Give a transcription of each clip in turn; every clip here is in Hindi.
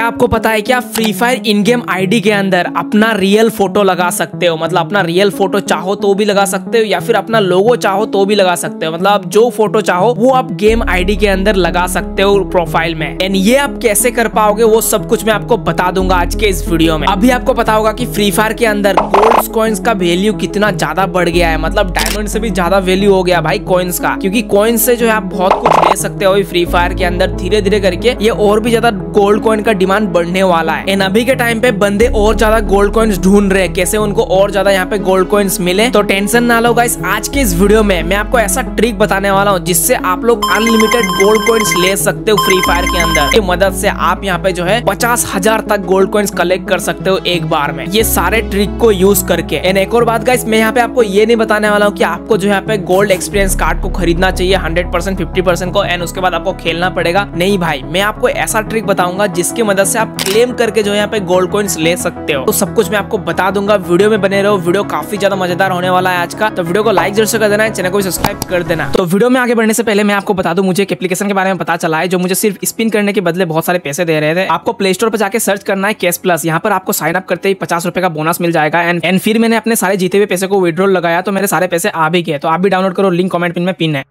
क्या आपको पता है क्या Free Fire in game ID के अंदर अपना रियल फ़ोटो लगा सकते हो? मतलब अपना रियल फ़ोटो चाहो तो भी लगा सकते हो या फिर अपना लोगो चाहो तो भी लगा सकते हो? मतलब आप जो फ़ोटो चाहो, वो आप गेम आईडी के अंदर लगा सकते हो प्रोफ़ाइल में। एंड ये आप कैसे कर पाओगे, वो सब कुछ मैं आपको बता दूँगा आज के इस वीडियो में। अभी आपको पता होगा की फ्री फायर के अंदर गोल्ड कॉइन्स का वैल्यू कितना ज़्यादा बढ़ गया है। मतलब डायमंड से भी ज़्यादा वैल्यू हो गया भाई कॉइन्स का। क्योंकि कॉइन्स से जो है आप बहुत कुछ ले सकते हो फ्री फायर के अंदर धीरे धीरे करके। ये और भी ज़्यादा गोल्ड कॉइन का डिमांड बढ़ने वाला है। एंड अभी के टाइम पे बंदे और ज़्यादा गोल्ड कॉइन्स ढूंढ रहे हैं। कैसे उनको और ज़्यादा यहाँ पे गोल्ड कॉइन्स मिले? तो टेंशन ना लो गाइस आज के इस वीडियो में मैं आपको ऐसा ट्रिक बताने वाला हूँ जिससे आप लोग अनलिमिटेड गोल्ड कॉइन्स ले सकते हो फ्री फायर के अंदर। की मदद से आप यहाँ पे जो है पचास हज़ार तक गोल्ड कॉइन्स कलेक्ट कर सकते हो एक बार में। ये सारे ट्रिक को यूज़ करके। एंड एक और बात गाइस मैं यहाँ पे आपको ये नहीं बताने वाला हूँ की आपको जो यहाँ पे गोल्ड एक्सपीरियंस कार्ड को खरीदना चाहिए हंड्रेड परसेंट फिफ्टी परसेंट को, एंड उसके बाद आपको खेलना पड़ेगा। नहीं भाई, मैं आपको ऐसा ट्रिक बताऊँगा जिसकी मदद से आप क्लेम करके जो यहाँ पे गोल्ड कॉइन्स ले सकते हो। तो सब कुछ मैं आपको बता दूँगा। वीडियो में बने रहो। वीडियो काफ़ी ज़्यादा मज़ेदार होने वाला है आज का। तो वीडियो को लाइक ज़रूर से कर देना। है चैनल को भी सब्सक्राइब कर देना। तो वीडियो में आगे बढ़ने से पहले मैं आपको बता दूँ, मुझे एक एप्लीकेशन के बारे में पता चला है, जो मुझे सिर्फ़ स्पिन करने के बदले बहुत सारे पैसे दे रहे थे। आपको प्ले स्टोर पर जाकर सर्च करना है कैश प्लस यहाँ पर आपको साइन अप करते ही पचास रुपए का बोनस मिल जाएगा। एंड एंड फिर मैंने अपने सारे जीते हुए पैसे को विड्रॉल लगाया तो मेरे सारे पैसे आ भी गए। तो आप भी डाउनलोड करो। लिंक कमेंट पिन में पिन है।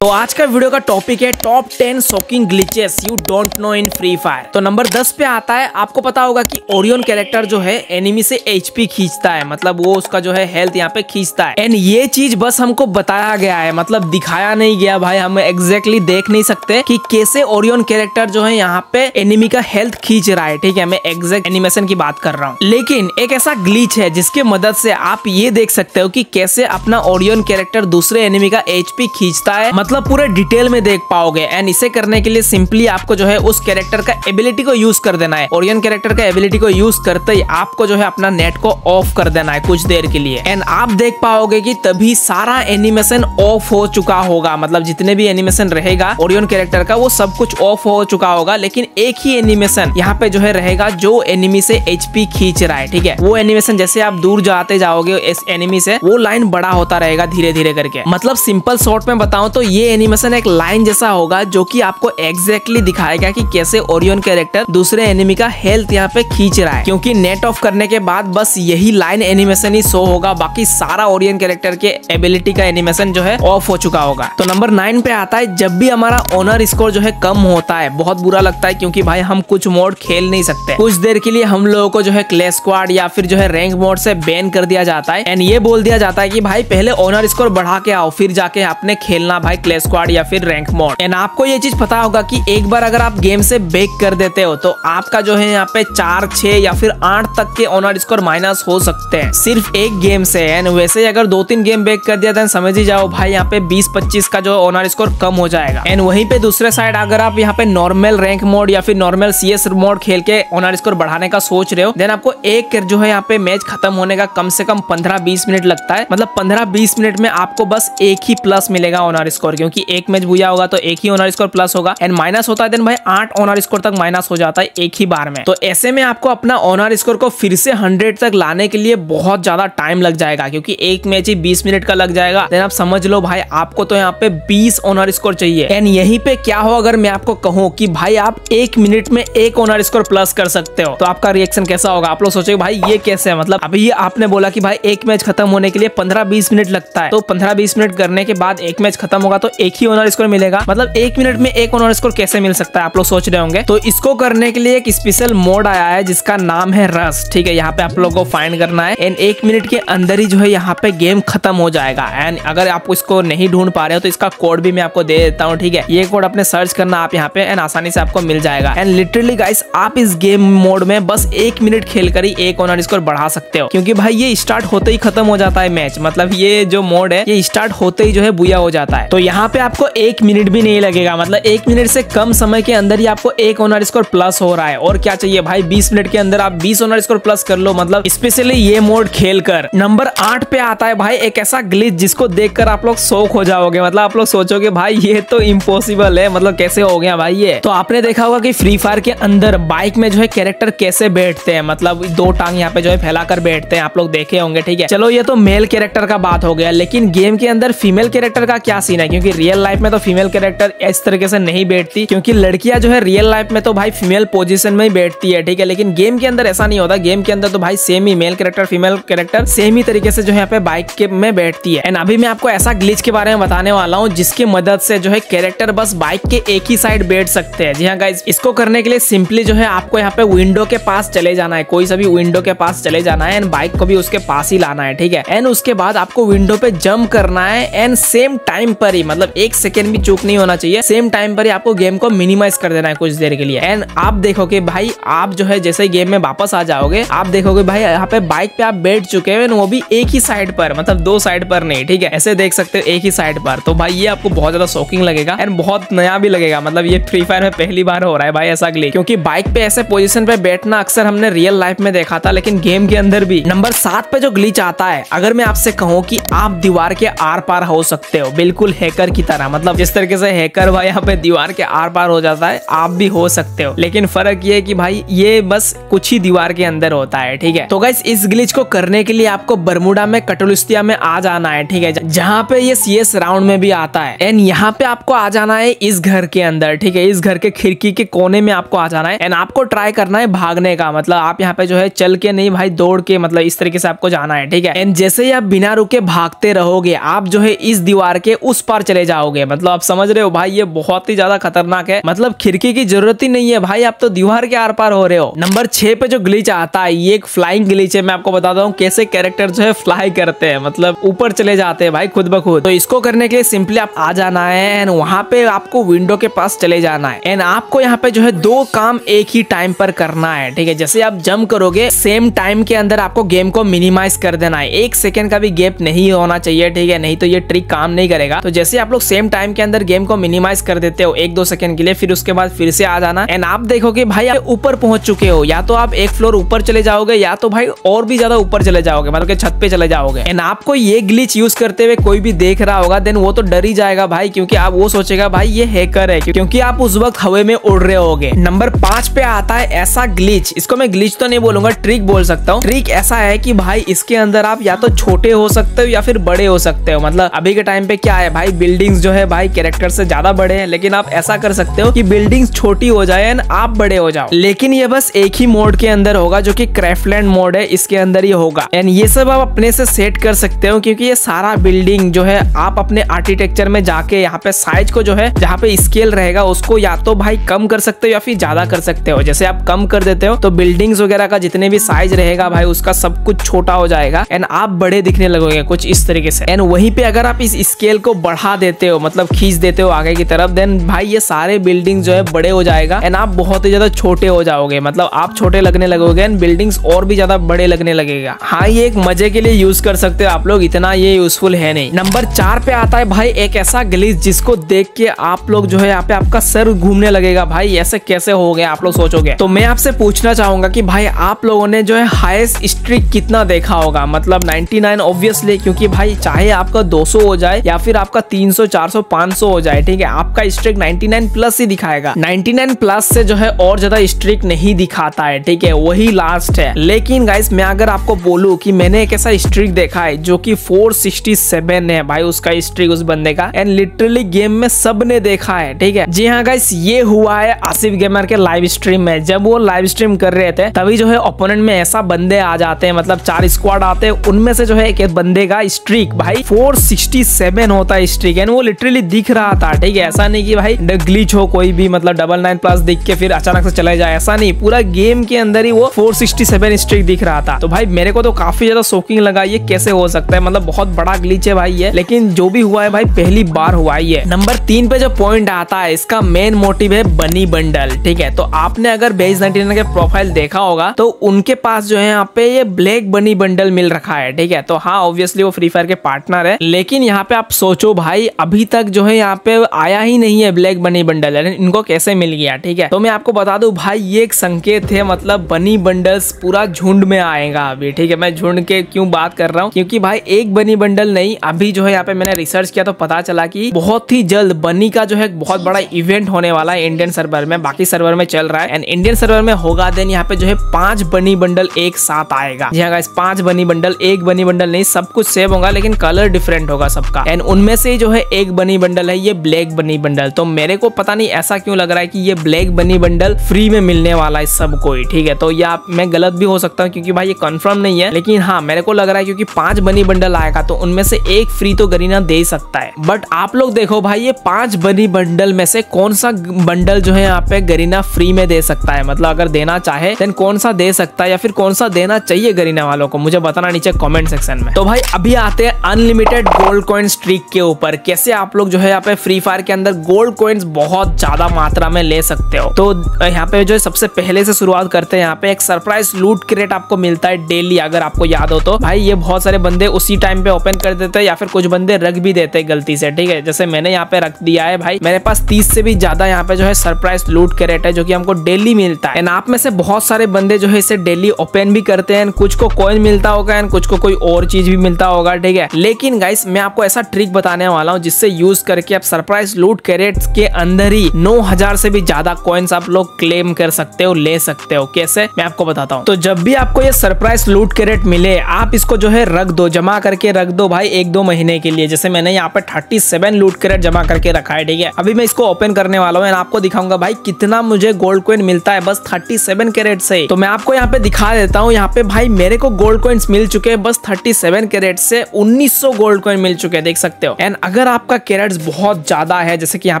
तो आज का वीडियो का टॉपिक है top ten shocking glitches you don't know in Free Fire तो नंबर दस पे आता है, आपको पता होगा कि ओरियन कैरेक्टर जो है एनिमी से एचपी खींचता है मतलब वो उसका जो है हेल्थ यहाँ पे खींचता है। एंड ये चीज़ बस हमको बताया गया है मतलब दिखाया नहीं गया भाई, हम एग्जैक्टली देख नहीं सकते कि कैसे ओरियन कैरेक्टर जो है यहाँ पे एनिमी का हेल्थ खींच रहा है, ठीक है? मैं एग्जैक्ट एनिमेशन की बात कर रहा हूँ। लेकिन एक ऐसा ग्लीच है जिसके मदद से आप ये देख सकते हो कि कैसे अपना ओरियन कैरेक्टर दूसरे एनिमी का एचपी खींचता है मतलब पूरे डिटेल में देख पाओगे। एंड इसे करने के लिए सिंपली आपको जो है उस कैरेक्टर का एबिलिटी को यूज़ कर देना है। ओरियन कैरेक्टर का एबिलिटी को यूज़ करते ही आपको जो है अपना नेट को ऑफ़ कर देना है कुछ देर के लिए। एंड आप देख पाओगे की तभी सारा एनिमेशन ऑफ़ हो चुका होगा। मतलब जितने भी एनिमेशन रहेगा ओरियन कैरेक्टर का, वो सब कुछ ऑफ़ हो चुका होगा। लेकिन एक ही एनिमेशन यहाँ पे जो है रहेगा, जो एनिमी से एचपी खींच रहा है, ठीक है? वो एनिमेशन जैसे आप दूर जाते जाओगे इस एनिमी से, वो लाइन बड़ा होता रहेगा धीरे धीरे करके। मतलब सिंपल शॉर्ट में बताऊँ तो ये एनिमेशन एक लाइन जैसा होगा जो कि आपको एग्जैक्टली दिखाएगा कि कैसे ओरियन कैरेक्टर दूसरे एनिमी का हेल्थ यहाँ पे खींच रहा है। क्योंकि नेट ऑफ़ करने के बाद बस यही लाइन एनिमेशन ही शो होगा। बाकी सारा ओरियन कैरेक्टर के एबिलिटी का एनिमेशन जो है ऑफ़ हो चुका होगा। तो नंबर नाइन पे आता है। जब भी हमारा ओनर स्कोर जो है कम होता है, बहुत बुरा लगता है क्योंकि भाई हम कुछ मोड खेल नहीं सकते। कुछ देर के लिए हम लोगों को जो है क्ले स्क्वाड या फिर जो है रैंक मोड से बैन कर दिया जाता है। एंड ये बोल दिया जाता है कि भाई पहले ओनर स्कोर बढ़ा के आओ, फिर जाके आपने खेलना भाई क्ले स्क्वाड या फिर रैंक मोड एंड आपको ये चीज़ पता होगा कि एक बार अगर आप गेम से बेक कर देते हो तो आपका जो है यहाँ पे चार, छह या फिर आठ तक के ऑनर स्कोर माइनस हो सकते हैं। सिर्फ़ एक गेम से। एंड वैसे अगर दो तीन गेम बेक कर दिया तो समझ ही जाओ भाई, यहाँ पे बीस पच्चीस का जो ऑनर स्कोर कम हो जाएगा। एंड वहीं पे दूसरे साइड अगर आप यहाँ पे नॉर्मल रैंक मोड या फिर नॉर्मल सीएस मोड खेल के ऑनर स्कोर बढ़ाने का सोच रहे हो देन आपको एक जो है यहाँ पे मैच खत्म होने का कम से कम पंद्रह बीस मिनट लगता है। मतलब पंद्रह बीस मिनट में आपको बस एक ही प्लस मिलेगा ऑनर स्कोर क्योंकि एक मैच बुझा होगा तो एक ही ऑनर स्कोर प्लस होगा। एंड माइनस होता है देन भाई आठ ऑनर स्कोर तक माइनस हो जाता है एक ही बार में। तो ऐसे में आपको अपना ऑनर स्कोर को फिर से हंड्रेड तक लाने के लिए बहुत ज़्यादा टाइम लग जाएगा, क्योंकि एक मैच ही बीस मिनट का लग जाएगा। देन आप समझ लो भाई आपको तो यहाँ पे बीस ऑनर स्कोर चाहिए। एंड यहीं पे क्या हो अगर मैं आपको कहूँ कि भाई आप एक मिनट में एक ऑनर स्कोर प्लस कर सकते हो तो आपका रिएक्शन कैसा होगा? आप लोग सोचोगे, भाई ये कैसे है? मतलब अभी आपने बोला कि भाई एक मैच खत्म होने के लिए पंद्रह बीस मिनट लगता है। तो पंद्रह बीस मिनट करने के बाद एक मैच खत्म होगा तो एक ही ओनर स्कोर मिलेगा। मतलब एक मिनट में एक ओनर स्कोर कैसे मिल सकता है? आप लोग सोच रहे होंगे। तो इसको करने के लिए एक स्पेशल मोड आया है, जिसका नाम है रस ठीक है, यहाँ पे आप लोग को फाइंड करना है। एंड एक मिनट के अंदर ही जो है यहाँ पे गेम खत्म हो जाएगा। एंड अगर आप इसको नहीं ढूंढ पा रहे हो तो इसका कोड भी मैं आपको दे देता हूँ, ठीक है? ये कोड अपने सर्च करना आप यहाँ पे एंड आसानी से आपको मिल जाएगा। एंड लिटरली गाइस आप इस गेम मोड में बस एक मिनट खेल ही एक ओनर स्कोर बढ़ा सकते हो। क्योंकि भाई, ये स्टार्ट होते ही खत्म हो जाता है मैच मतलब ये जो मोड है, ये स्टार्ट होते ही जो है बुया हो जाता है। तो यहाँ पे आपको एक मिनट भी नहीं लगेगा मतलब एक मिनट से कम समय के अंदर ही आपको एक ओनर स्कोर प्लस हो रहा है। और क्या चाहिए भाई? 20 मिनट के अंदर आप 20 ओनर स्कोर प्लस कर लो मतलब स्पेशली ये मोड खेल कर। नंबर आठ पे आता है भाई एक ऐसा ग्लिच जिसको देखकर आप लोग शौक हो जाओगे। मतलब आप लोग सोचोगे, भाई, ये तो इम्पॉसिबल है मतलब कैसे हो गया भाई ये? तो आपने देखा होगा कि फ्री फायर के अंदर बाइक में जो है कैरेक्टर कैसे बैठते हैं मतलब दो टांग यहाँ पे जो है फैलाकर बैठते हैं। आप लोग देखे होंगे, ठीक है? चलो, ये तो मेल कैरेक्टर का बात हो गया, लेकिन गेम के अंदर फीमेल कैरेक्टर का क्या सीन है? क्योंकि क्योंकि रियल लाइफ में तो फीमेल कैरेक्टर इस तरीके से नहीं बैठती, क्योंकि लड़कियाँ जो है रियल लाइफ में तो भाई फीमेल पोजिशन में ही बैठती है, ठीक है? लेकिन गेम के अंदर ऐसा नहीं होता। गेम के अंदर तो भाई सेम ही male character female character same ही तरीके से जो है यहाँ पे बाइक के में बैठती है। एंड अभी मैं आपको ऐसा ग्लिच के बारे में बताने वाला हूँ, जिसकी मदद से जो है कैरेक्टर बस बाइक के एक ही साइड बैठ सकते हैं। जी हाँ गाइज़ इसको करने के लिए सिंपली जो है आपको यहाँ पे विंडो के पास चले जाना है। कोई सा भी विंडो के पास चले जाना है एंड बाइक को भी उसके पास ही लाना है, ठीक है? एंड उसके बाद आपको विंडो पे जम्प करना है एंड सेम टाइम पर ही मतलब एक सेकेंड भी चूक नहीं होना चाहिए। सेम टाइम पर ही आपको गेम को मिनिमाइज कर देना है कुछ देर के लिए। एंड आप देखोगे भाई, आप जो है, जैसे गेम में वापस आ जाओगे, आप देखोगे भाई, यहाँ पे बाइक पे आप बैठ चुके हैं वो भी एक ही साइड पर मतलब दो साइड पर नहीं, ठीक है? ऐसे देख सकते हो, एक ही साइड पर। तो भाई, ये आपको बहुत ज़्यादा शॉकिंग लगेगा एंड बहुत नया भी लगेगा। मतलब ये फ्री फायर में पहली बार हो रहा है भाई, ऐसा ग्लिच क्योंकि बाइक पे ऐसे पोजिशन पे बैठना अक्सर हमने रियल लाइफ में देखा था, लेकिन गेम के अंदर भी। नंबर सात पे जो ग्लिच आता है, अगर मैं आपसे कहूँ की आप दीवार के आर पार हो सकते हो, बिल्कुल हैकर की तरह। मतलब जिस तरीके से हैकर भाई यहाँ पे दीवार के आर पार हो जाता है, आप भी हो सकते हो। लेकिन फ़र्क ये कि भाई, ये बस कुछ ही दीवार के अंदर होता है, ठीक है? तो गाइस इस ग्लिच को करने के लिए आपको बरमुडा में कटोलिस्तिया में आ जाना है, ठीक है? जहाँ पे ये सी राउंड में भी आता है। एंड यहाँ पे आपको आ जाना है इस घर के अंदर, ठीक है? इस घर के खिड़की के कोने में आपको आ जाना है। एंड आपको ट्राई करना है भागने का। मतलब आप यहाँ पे जो है चल के नहीं, भाई, दौड़ के मतलब इस तरीके से आपको जाना है, ठीक है? एंड जैसे ही आप बिना रुके भागते रहोगे, आप जो है इस दीवार के उस पार चले जाओगे। मतलब आप समझ रहे हो, भाई, ये बहुत ही ज़्यादा खतरनाक है। मतलब खिड़की की ज़रूरत ही नहीं है। भाई, आप तो दीवार के आर पार हो रहे हो। नंबर छह पे जो ग्लिच आता है, ये एक फ्लाइंग ग्लिच है। मैं आपको बताता हूँ कैसे कैरेक्टर जो है फ्लाई करते हैं। मतलब ऊपर चले जाते हैं, भाई, खुद ब खुद। तो इसको करने के लिए सिंपली आप आ जाना है एंड वहाँ पे आपको विंडो के पास चले जाना है। एंड आपको यहाँ पे जो है दो काम एक ही टाइम पर करना है, ठीक है? जैसे आप जम करोगे सेम टाइम के अंदर आपको गेम को मिनिमाइज कर देना है। एक सेकेंड का भी गैप नहीं होना चाहिए, ठीक है? नहीं तो ये ट्रिक काम नहीं करेगा। तो जैसे आप लोग सेम टाइम के अंदर गेम को मिनिमाइज कर देते हो एक दो सेकंड के लिए, फिर उसके बाद फिर से आ जाना एंड आप देखोगे भाई आप ऊपर पहुँच चुके हो, या तो आप एक फ्लोर ऊपर चले जाओगे, या तो भाई और भी ज़्यादा ऊपर चले जाओगे मतलब कि छत पे चले जाओगे। एंड आपको ये ग्लिच यूज़ करते हुए कोई भी देख रहा होगा देन वो तो डर ही जाएगा भाई, क्योंकि आप वो सोचेगा, भाई ये हैकर है। क्योंकि आप उस वक्त हवे में उड़ रहे होगे। नंबर पाँच पे आता है ऐसा ग्लिच इसको मैं ग्लिच तो नहीं बोलूँगा ट्रिक बोल सकता हूँ। ट्रिक ऐसा है कि भाई इसके अंदर आप या तो छोटे हो सकते हो, या फिर बड़े हो सकते हो। मतलब अभी के टाइम पे क्या है भाई बिल्डिंग्स जो है भाई कैरेक्टर से ज़्यादा बड़े हैं, लेकिन आप ऐसा कर सकते हो कि बिल्डिंग्स छोटी हो जाए एंड आप बड़े हो जाओ। लेकिन ये बस एक ही मोड के अंदर होगा जो कि क्राफ्टलैंड मोड है, इसके अंदर ही होगा। एंड ये सब आप अपने से सेट कर सकते हो क्योंकि ये सारा बिल्डिंग जो है, आप अपने आर्किटेक्चर में जाके यहाँ पे साइज़ को जो है, जहाँ पे स्केल रहेगा, उसको या तो भाई कम कर सकते हो या फिर ज़्यादा कर सकते हो। जैसे आप कम कर देते हो तो बिल्डिंग्स वगैरह का जितने भी साइज़ रहेगा भाई, उसका सब कुछ छोटा हो जाएगा। एंड आप बड़े दिखने लगोगे कुछ इस तरीके से। एंड वहीं पे अगर आप इस स्केल को बढ़ा देते हो मतलब खींच देते हो आगे की तरफ़ देन भाई ये सारे बिल्डिंग जो है बड़े हो जाएगा एंड आप बहुत ही ज़्यादा छोटे हो जाओगे। मतलब आप छोटे लगने लगोगे एंड बिल्डिंग्स और भी ज़्यादा बड़े लगने लगेगा। हाँ ये एक मज़े के लिए यूज़ कर सकते हो आप लोग, इतना ये यूजफुल है नहीं। नंबर चार पे आता है भाई एक ऐसा ग्लिच जिसको देख के आप लोग जो है यहाँ पे आपका सर घूमने लगेगा। भाई ऐसे कैसे हो गया, आप लोग सोचोगे? तो मैं आपसे पूछना चाहूँगा की भाई आप लोगों ने जो है हाईएस्ट स्ट्रिक कितना देखा होगा? मतलब 99 ऑब्वियसली क्योंकि भाई चाहे आपका 200 हो जाए या फिर आपका 300 400 500 हो जाए, ठीक है? आपका स्ट्रिक 99 प्लस ही दिखाएगा। 99 प्लस से जो है और ज़्यादा स्ट्रिक नहीं दिखाता है, ठीक है? वही लास्ट है। लेकिन गाइस मैं अगर आपको बोलूँ कि मैंने एक ऐसा स्ट्रिक देखा है जो कि 467 है भाई, उसका स्ट्रिक उस बंदे का। एंड लिटरली गेम में सबने देखा है, ठीक है? जी हाँ गाइस ये हुआ है आसिफ गेमर के लाइव स्ट्रीम में। जब वो लाइव स्ट्रीम कर रहे थे, तभी जो है ओपोनेंट में ऐसा बंदे आ जाते हैं मतलब चार स्क्वाड आते हैं, उनमें से जो है एक बंदे का स्ट्रिक भाई 467 होता है स्ट्रिक एंड वो लिटरली दिख रहा था, ठीक है? ऐसा नहीं कि भाई ग्लिच हो, कोई भी मतलब डबल नाइन प्लस दिख के फिर अचानक से चला जाए, ऐसा नहीं। पूरा गेम के अंदर ही वो 467 स्ट्रिक दिख रहा था। तो भाई, मेरे को तो काफ़ी ज़्यादा शोकिंग लगा ये कैसे हो सकता है। मतलब बहुत बड़ा ग्लिच है भाई ये। लेकिन जो भी हुआ है भाई, पहली बार हुआ है ये। नंबर तीन पे जो पॉइंट आता है, इसका मेन मोटिव है बनी बंडल, ठीक है? तो आपने अगर बेज नाइनटी के प्रोफ़ाइल देखा होगा तो उनके पास जो है यहाँ पे ये ब्लैक बनी बंडल मिल रखा है, ठीक है? तो हाँ ऑब्वियसली वो फ्री फायर के पार्टनर है। लेकिन यहाँ पे आप सोचो भाई अभी तक जो है यहाँ पे आया ही नहीं है ब्लैक बनी बंडल इनको कैसे मिल गया, ठीक है? तो मैं आपको बता दू, भाई, ये एक संकेत है मतलब बनी बंडल्स पूरा झुंड में आएगा अभी, ठीक है? मैं झुंड के क्यों बात कर रहा हूँ? क्योंकि भाई, एक बनी बंडल नहीं, अभी जो है यहाँ पे मैंने रिसर्च किया तो पता चला की बहुत ही जल्द बनी का जो है बहुत बड़ा इवेंट होने वाला है इंडियन सर्वर में, बाकी सर्वर में चल रहा है। एंड इंडियन सर्वर में होगा देन यहाँ पे जो है पाँच बनी बंडल एक साथ आएगा। जी हाँ पाँच बनी बंडल, एक बनी बंडल नहीं, सब कुछ सेव होगा, लेकिन कलर डिफरेंट होगा सबका। एंड उनमें से जो है एक बनी बंडल है, ये ब्लैक बनी बंडल। तो मेरे को पता नहीं ऐसा क्यों लग रहा है कि ये ब्लैक बनी बंडल फ्री में मिलने वाला है सबको ही, ठीक है? तो या मैं गलत भी हो सकता हूँ क्योंकि भाई ये कंफर्म नहीं है, लेकिन हाँ मेरे को लग रहा है क्योंकि पाँच बनी बंडल आएगा तो उनमें से एक फ्री तो गरीना दे सकता है। बट आप लोग देखो भाई, ये पाँच बनी बंडल में से कौन सा बंडल जो है यहाँ पे गरीना फ्री में दे सकता है? मतलब अगर देना चाहे देन कौन सा दे सकता है या फिर कौन सा देना चाहिए गरीना वालों को? मुझे बताना नीचे कॉमेंट सेक्शन में। तो भाई, अभी आते हैं अनलिमिटेड गोल्ड कॉइन स्ट्रीक के ऊपर। कैसे आप लोग जो है यहाँ पे फ्री फायर के अंदर गोल्ड कॉइन्स बहुत ज़्यादा मात्रा में ले सकते हो? तो यहाँ पे जो है सबसे पहले से शुरुआत करते हैं, यहाँ पे एक सरप्राइज़ लूट क्रेट आपको मिलता है डेली अगर आपको याद हो तो। भाई, ये बहुत सारे बंदे उसी टाइम पे ओपन कर देते हैं या फिर कुछ बंदे रख भी देते हैं गलती से, ठीक है? जैसे मैंने यहाँ पे रख दिया है भाई, मेरे पास तीस से भी ज़्यादा यहाँ पे जो है सरप्राइज़ लूट क्रेट है जो की हमको डेली मिलता है। आप में से बहुत सारे बंदे जो है इसे डेली ओपन भी करते हैं कुछ को कॉइन मिलता होगा एंड कुछ को कोई और चीज़ भी मिलता होगा, ठीक है? लेकिन गाइस मैं आपको ऐसा ट्रिक बताने वाला हूँ जिससे यूज़ करके आप सरप्राइज़ लूट कैरेट के अंदर ही नौ हज़ार से भी ज़्यादा कॉइन्स आप लोग क्लेम कर सकते हो, ले सकते हो। कैसे? मैं आपको बताता हूँ। तो जब भी आपको ये सरप्राइज़ लूट कैरेट मिले, आप इसको जो है रख दो, जमा करके रख दो भाई एक दो महीने के लिए। जैसे मैंने यहाँ पे थर्टी सेवन लूट कैरेट जमा करके रखा है, ठीक है? अभी मैं इसको ओपन करने वाला हूँ आपको दिखाऊँगा भाई कितना मुझे गोल्ड कॉइन मिलता है, बस थर्टी सेवन से तो मैं आपको यहाँ पे दिखा देता हूँ, यहाँ पे भाई मेरे को गोल्ड कॉइन्स मिल चुके हैं, बस थर्टी सेवन से उन्नीस सौ गोल्ड कॉइन मिल चुके हैं, देख सकते हो। एंड अगर आपका कैरेट्स बहुत ज़्यादा है, जैसे कि यहाँ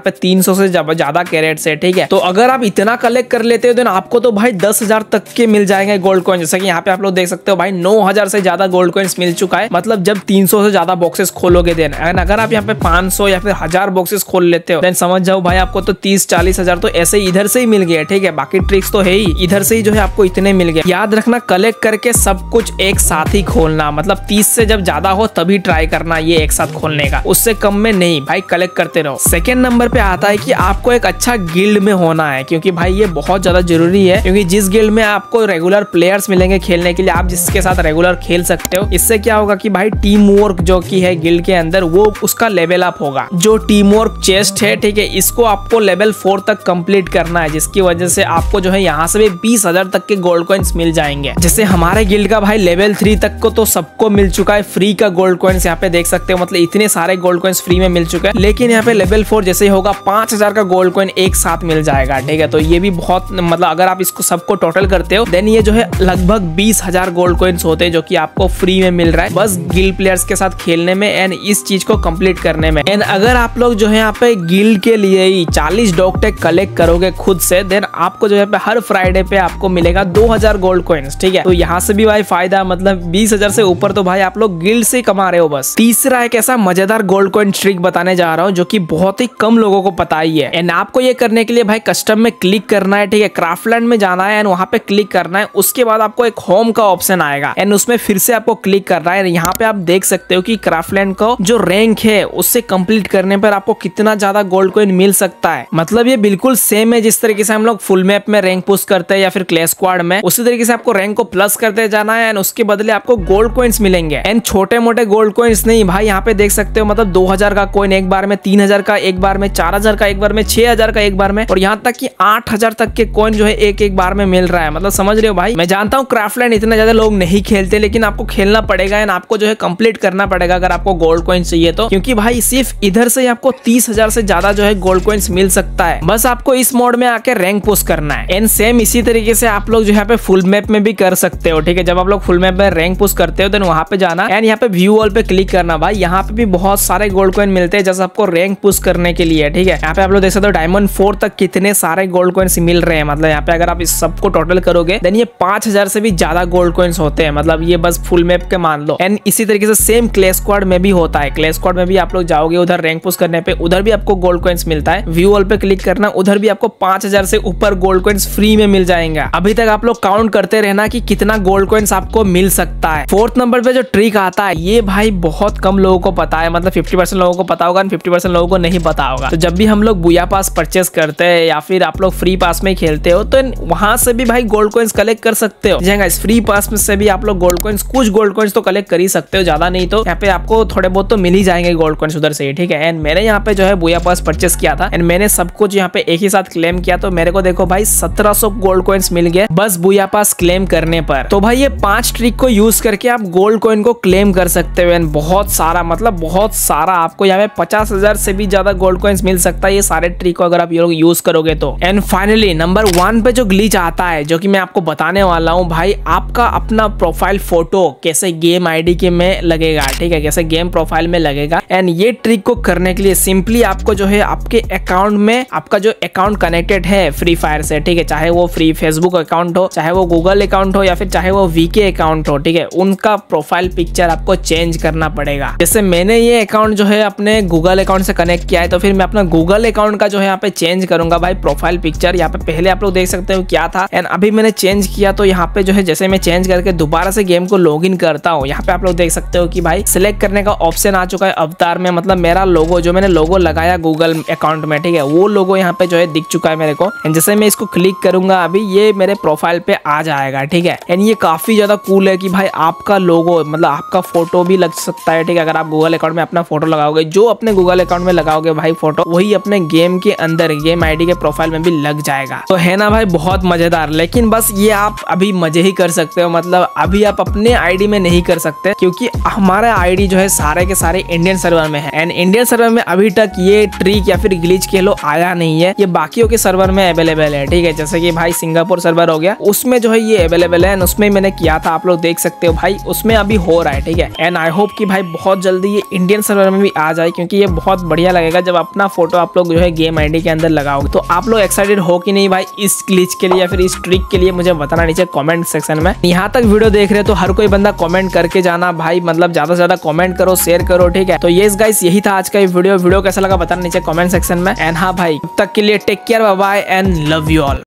पे 300 से ज़्यादा कैरेट्स है, ठीक है? तो अगर आप इतना कलेक्ट कर लेते हो तो आपको तो भाई दस हज़ार तक के मिल जाएँगे गोल्ड कॉइन जैसे कि यहाँ पे आप लोग देख सकते हो, भाई नौ हज़ार से ज़्यादा गोल्ड कॉइन्स मिल चुका है। मतलब जब 300 से ज़्यादा बॉक्सेस खोलोगे देन एंड अगर आप यहाँ पे 500 या फिर हज़ार बॉक्सेस खोल लेते हो देन समझ जाओ भाई आपको तो तीस चालीस हज़ार तो ऐसे ही इधर से ही मिल गया ठीक है? बाकी ट्रिक्स तो है ही। इधर से ही जो है आपको इतने मिल गए। याद रखना कलेक्ट करके सब कुछ एक साथ ही खोलना। मतलब तीस से जब ज़्यादा हो, तभी ट्राई करना ये एक साथ खोलने का। उससे कम में नहीं, भाई कलेक्ट करते रहो। सेकेंड नंबर पे आता है कि आपको एक अच्छा गिल्ड में होना है, क्योंकि भाई ये बहुत ज़्यादा ज़रूरी है, क्योंकि जिस गिल्ड में आपको रेगुलर प्लेयर्स मिलेंगे खेलने के लिए, आप जिसके साथ रेगुलर खेल सकते हो, इससे क्या होगा कि भाई टीम वर्क जो की है गिल्ड के अंदर, वो उसका लेवल अप होगा। जो टीम वर्क चेस्ट है, ठीक है, इसको आपको लेवल फोर तक कंप्लीट करना है, जिसकी वजह से आपको जो है यहाँ से भी बीस हज़ार तक के गोल्ड कॉइन्स मिल जाएँगे। जैसे हमारे गिल्ड का भाई लेवल थ्री तक को तो सबको मिल चुका है फ्री का गोल्ड कॉइन्स यहाँ पे देख सकते हो मतलब इतने सारे गोल्ड कॉइन्स फ्री में मिल चुका है। लेकिन यहाँ पे लेवल फोर जैसे होगा, पाँच हज़ार का गोल्ड कॉइन एक साथ मिल जाएगा, ठीक है? तो ये भी बहुत मतलब अगर आप इसको सबको टोटल करते हो देन ये जो है लगभग बीस हज़ार गोल्ड कॉइन्स होते हैं जो की आपको फ्री में मिल रहा है। बस गिल प्लेयर्स के साथ खेलने में एंड इस चीज़ को कंप्लीट करने में। एंड अगर आप लोग जो है यहाँ पे गिल के लिए ही चालीस डॉकटेक कलेक्ट करोगे खुद से देन आपको जो है हर फ्राइडे पे आपको मिलेगा दो हज़ार गोल्ड कॉइन्स ठीक है? तो यहाँ से भी भाई फ़ायदा मतलब बीस हज़ार से ऊपर तो भाई आप लोग गिल्ड से कमा रहे हो बस। तीसरा एक ऐसा मज़ेदार गोल्ड कॉइन ट्रिक बताने जा रहा हूँ, जो कि बहुत ही कम लोगों को पता ही है। एंड आपको ये करने के लिए भाई कस्टम में क्लिक करना है, ठीक है? क्राफ्टलैंड में जाना है एंड वहाँ पे क्लिक करना है। उसके बाद आपको एक होम का ऑप्शन आएगा। एंड उसमें फिर से आपको क्लिक करना है। यहाँ पे आप देख सकते हो कि क्राफ्टलैंड का जो रैंक है, उससे कंप्लीट करने पर आपको कितना ज़्यादा गोल्ड कोइन मिल सकता है। मतलब ये बिल्कुल सेम है, जिस तरीके से हम लोग फुल मैप में रैंक पुश करते हैं या फिर क्लेस स्क्वाड में, उसी तरीके से आपको रैंक को प्लस करते जाना है। एंड उसके बदले आपको गोल्ड कॉइन्स मिलेंगे। एंड छोटे मोटे गोल्ड कॉइन्स नहीं, भाई, यहाँ पे देख सकते हो मतलब दो हज़ार का कॉइन एक बार में, तीन हज़ार का एक बार में, चार हज़ार का एक बार में, छह हज़ार का एक बार में और यहाँ तक की आठ हज़ार तक के कॉइन जो है एक एक बार में मिल रहा है। मतलब समझ रहे हो भाई? मैं जानता हूँ क्राफ्टलैंड इतने ज़्यादा लोग नहीं खेलते, लेकिन आपको खेलना पड़ेगा एंड आपको जो है कंप्लीट करना पड़ेगा अगर आपको गोल्ड कॉइन चाहिए तो। क्योंकि भाई सिर्फ़ इधर से आपको तीस हज़ार से ज़्यादा जो है गोल्ड कॉइन्स मिल सकता है। बस आपको इस मोड में आके रैंक पुश करना है। एंड सेम इसी तरीके से आप लोग जो यहाँ पे फुल मैप में भी कर सकते हो, ठीक है? जब आप लोग फुल मैप में रैंक पुश करते हो देन वहाँ पे जाना एंड यहाँ पे व्यू वॉल पे क्लिक करना। भाई यहाँ पे भी बहुत सारे गोल्ड कॉइन मिलते हैं जैसे आपको रैंक पुश करने के लिए, ठीक है? यहाँ पे आप लोग देख सकते हो डायमंड फोर तक कितने सारे गोल्ड कॉइन्स मिल रहे हैं। मतलब यहाँ पे अगर आप इस सबको टोटल करोगे देन ये पाँच हज़ार से भी ज़्यादा गोल्ड कॉइन्स होते हैं। मतलब ये बस फुल मैप के मान लो। एंड इसी तरीके से सेम क्ले स्क्वाड में भी होता है। क्ले स्क्वाड में भी आप लोग जाओगे उधर रैंक पुश करने पे, उधर भी आपको गोल्ड कॉइन्स मिलता है। व्यू वॉल पे क्लिक करना, उधर भी आपको पाँच हज़ार से ऊपर गोल्ड कॉइन्स फ्री में मिल जाएँगे। अभी तक आप लोग काउंट करते रहना कि कितना गोल्ड कॉइन्स आपको मिल सकता है। फोर्थ नंबर पे जो ट्रिक आता है, ये भाई बहुत कम लोगों को पता है। मतलब फिफ्टी परसेंट लोगों को पता होगा फिफ्टी परसेंट लोगों को नहीं पता होगा। तो जब भी हम लोग बुया पास परचेस करते हैं या फिर आप लोग फ्री पास में खेलते हो तो वहाँ से भी भाई गोल्ड कॉइन्स कलेक्ट कर सकते हो। इस फ्री पास में से भी आप लोग गोल्ड कॉइन्स कुछ गोल्ड कॉइन्स तो कलेक्ट कर ही सकते हो, ज़्यादा नहीं तो। यहाँ पे आपको थोड़े बहुत तो मिल ही जाएँगे गोल्ड कॉइन्स उधर से ठीक है? एंड मैंने यहाँ पे जो है बुया पास परचेस किया था एंड मैंने सब कुछ यहाँ पे एक ही साथ क्लेम किया तो मेरे को देखो भाई, सत्रह गोल्ड कॉइन्स मिल गए बस बुया पास क्लेम करने पर। तो भाई ये पाँच ट्रिक को यूज़ करके आप गोल्ड कॉइन को क्लेम कर सकते हो एंड बहुत सारा मतलब बहुत सारा आपको यहाँ पे पचास हज़ार से भी ज़्यादा गोल्ड कॉइन्स मिल सकता है। ये सारे ट्रिक को अगर आप ये लोग यूज़ करोगे तो। एंड फाइनली नंबर वन पे जो ग्लीच आता है, जो कि मैं आपको बताने वाला हूँ, भाई आपका अपना प्रोफ़ाइल फ़ोटो कैसे गेम आईडी के में लगेगा, ठीक है? कैसे गेम प्रोफ़ाइल में लगेगा। एंड ये ट्रिक को करने के लिए सिंपली आपको जो है, आपके अकाउंट में आपका जो अकाउंट कनेक्टेड है फ्री फायर से, ठीक है? चाहे वो फ्री फेसबुक अकाउंट हो, चाहे वो गूगल अकाउंट हो, या फिर चाहे वो वीके अकाउंट हो, ठीक है? उनका प्रोफ़ाइल पिक्चर आपको चेंज करना पड़ेगा। जैसे मैंने ये अकाउंट जो है अपने गूगल अकाउंट से कनेक्ट किया है तो फिर मैं अपना गूगल अकाउंट का जो है यहाँ पे चेंज करूँगा भाई प्रोफ़ाइल पिक्चर यहाँ पे पहले आप लोग देख सकते हो क्या था। एंड अभी मैंने चेंज किया तो यहाँ पे जो है जैसे मैं चेंज करके दोबारा से गेम को लॉग करता हूँ, यहाँ पे आप लोग देख सकते हो कि भाई सिलेक्ट करने का ऑप्शन आ चुका है अवतार में। मतलब मेरा लोगो जो मैंने लोगो लगाया गूगल अकाउंट में, ठीक है? वो लोगो यहाँ पे जो है दिख चुका है मेरे को। एंड जैसे मैं इसको क्लिक करूँगा, अभी ये मेरे प्रोफ़ाइल पे आ जाएगा, ठीक है? एंड ये काफ़ी ज़्यादा कूल है कि भाई आपका लोगो मतलब आपका फ़ोटो भी लग सकता है, ठीक है? अगर आप गूगल अकाउंट में अपना फ़ोटो लगाओगे, जो अपने गूगल अकाउंट में लगाओगे भाई फ़ोटो वही अपने गेम के अंदर गेम आईडी के प्रोफ़ाइल में भी लग जाएगा। तो है ना भाई, बहुत मज़ेदार। लेकिन बस ये आप अभी मज़े ही कर सकते हो। मतलब अभी आप अपने आईडी में नहीं कर सकते, क्योंकि हमारा आईडी जो है सारे के सारे इंडियन सर्वर में है। एंड इंडियन सर्वर में अभी तक ये ट्रिक या फिर ग्लिच के लो आया नहीं है। ये बाकियों के सर्वर में अवेलेबल है, ठीक है? जैसे कि भाई सिंगापुर सर्वर हो गया, उसमें जो है ये अवेलेबल है। उसमें मैंने किया था, आप लोग देख सकते हो भाई, उसमें अभी हो रहा है, ठीक है? एंड आई होप कि भाई बहुत जल्दी ये इंडियन सर्वर में भी आ जाए, क्योंकि ये बहुत बढ़िया लगेगा जब अपना फ़ोटो आप लोग जो है गेम आईडी के अंदर लगाओगे। तो आप लोग एक्साइटेड हो कि नहीं भाई इस ग्लिच के लिए या फिर इस ट्रिक के लिए मुझे बताना नीचे कमेंट सेक्शन में। यहाँ तक वीडियो देख रहे हो तो हर कोई बंदा कॉमेंट करके जाना भाई मतलब ज़्यादा से ज़्यादा कॉमेंट करो शेयर करो, ठीक है? तो ये गाइस यही था आज का वीडियो वीडियो कैसा लगा बताना नीचे कमेंट सेक्शन में। एंड हाँ भाई, तब तक के लिए take care bye and love you all